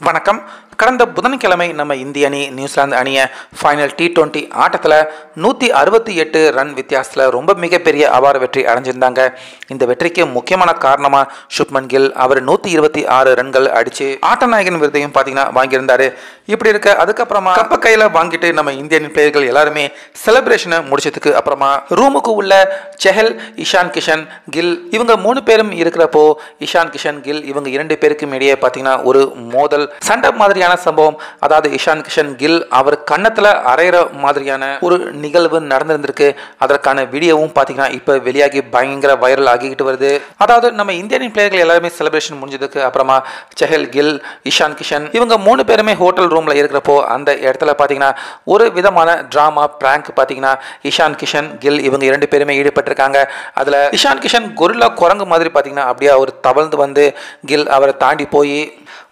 வணக்கம். கடந்த புதன்கிழமை நம்ம இந்திய அணி நியூசிலாந்து அணியை ஃபைனல் டி டுவெண்ட்டி ஆட்டத்தில் நூற்றி அறுபத்தி எட்டு ரன் வித்தியாசத்தில் ரொம்ப மிகப்பெரிய அபார வெற்றி அடைஞ்சிருந்தாங்க. இந்த வெற்றிக்கு முக்கியமான காரணமாக சுப்மன் கில். அவர் நூற்றி இருபத்தி ஆறு ரன்கள் அடித்து ஆட்டநாயகன் விருதையும் பார்த்தீங்கன்னா வாங்கியிருந்தாரு. இப்படி இருக்க அதுக்கப்புறமா கப்ப கையில் வாங்கிட்டு நம்ம இந்தியன் பிளேயர்கள் எல்லாருமே செலிப்ரேஷனை முடிச்சதுக்கு அப்புறமா ரூமுக்கு உள்ள செஹல் இஷான் கிஷன் கில் இவங்க மூணு பேரும் இருக்கிறப்போ இஷான் கிஷன் கில் இவங்க இரண்டு பேருக்கும் இடையே பார்த்தீங்கன்னா ஒரு மோதல் சண்டை மாதிரியான சம்பவம் அதாவது இஷான் கிஷன் கில் அவர் கன்னத்தில் அரைகிற மாதிரியான ஒரு நிகழ்வு நடந்திருந்திருக்கு. அதற்கான வீடியோவும் பார்த்தீங்கன்னா இப்போ வெளியாகி பயங்கர வைரல் ஆகிக்கிட்டு வருது. அதாவது நம்ம இந்தியன் பிளேயர்கள் எல்லாருமே செலிப்ரேஷன் முடிஞ்சதுக்கு அப்புறமா செஹல் கில் இஷான் கிஷன் இவங்க மூணு பேருமே ஹோட்டல் ரூமில் இருக்கிறப்போ அந்த இடத்துல பார்த்தீங்கன்னா ஒரு விதமான ட்ராமா பிராங்க் பார்த்தீங்கன்னா இஷான் கிஷன் கில் இவங்க இரண்டு பேருமே ஈடுபட்டிருக்காங்க. அதில் இஷான் கிஷன் கொரில்லா குரங்கு மாதிரி பார்த்தீங்கன்னா அப்படியே அவர் தவழ்ந்து வந்து கில் அவரை தாண்டி போய்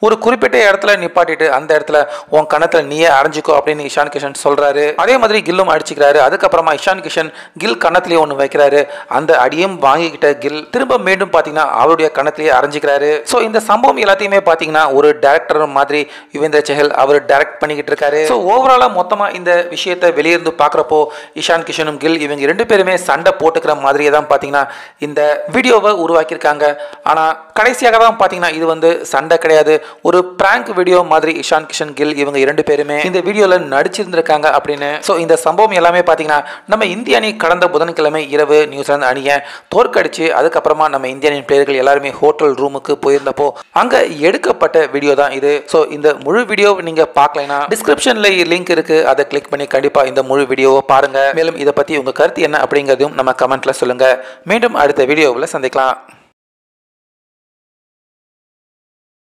ஒரு குறிப்பிட்ட இடத்துல நிப்பாட்டிட்டு அந்த இடத்துல உன் கணத்தில் நீயே அரைஞ்சிக்கோ அப்படின்னு இஷான் கிஷன் சொல்றாரு. அதே மாதிரி கில்லும் அடிச்சுக்கிறாரு. அதுக்கப்புறமா இஷான் கிஷன் கில் கணத்திலேயே ஒன்று வைக்கிறாரு. அந்த அடியும் வாங்கிக்கிட்ட கில் திரும்ப மீண்டும் பார்த்தீங்கன்னா அவருடைய கணத்திலேயே அரைஞ்சிக்கிறாரு. ஸோ இந்த சம்பவம் எல்லாத்தையுமே பார்த்தீங்கன்னா ஒரு டேரக்டர் மாதிரி யுவேந்திர செஹல் அவர் டேரக்ட் பண்ணிக்கிட்டு இருக்காரு. ஸோ ஓவராலாக மொத்தமாக இந்த விஷயத்தை வெளியிருந்து பார்க்குறப்போ இஷான் கிஷனும் கில் இவங்க ரெண்டு பேருமே சண்டை போட்டுக்கிற மாதிரியே தான் பார்த்தீங்கன்னா இந்த வீடியோவை உருவாக்கியிருக்காங்க. ஆனால் கடைசியாக தான் பார்த்தீங்கன்னா இது வந்து சண்டை கிடையாது. ஒரு பிராங்க் வீடியோ மாதிரி இஷான் கிஷன் கில் இவங்க இரண்டு பேருமே இந்த வீடியோவில் நடிச்சிருந்திருக்காங்க அப்படின்னு. ஸோ இந்த சம்பவம் எல்லாமே பார்த்தீங்கன்னா நம்ம இந்திய அணி கடந்த புதன்கிழமை இரவு நியூசிலாந்து அணியை தோற்கடிச்சு அதுக்கப்புறமா நம்ம இந்திய அணி பிளேயர்கள் எல்லாருமே ஹோட்டல் ரூமுக்கு போயிருந்தப்போ அங்கே எடுக்கப்பட்ட வீடியோ தான் இது. ஸோ இந்த முழு வீடியோ நீங்கள் பார்க்கலைன்னா டிஸ்கிரிப்ஷனில் லிங்க் இருக்கு. அதை கிளிக் பண்ணி கண்டிப்பாக இந்த முழு வீடியோவை பாருங்க. மேலும் இதை பற்றி உங்கள் கருத்து என்ன அப்படிங்கிறதையும் நம்ம கமெண்ட்ல சொல்லுங்க. மீண்டும் அடுத்த வீடியோவில் சந்திக்கலாம்.